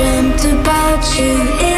dreamt about you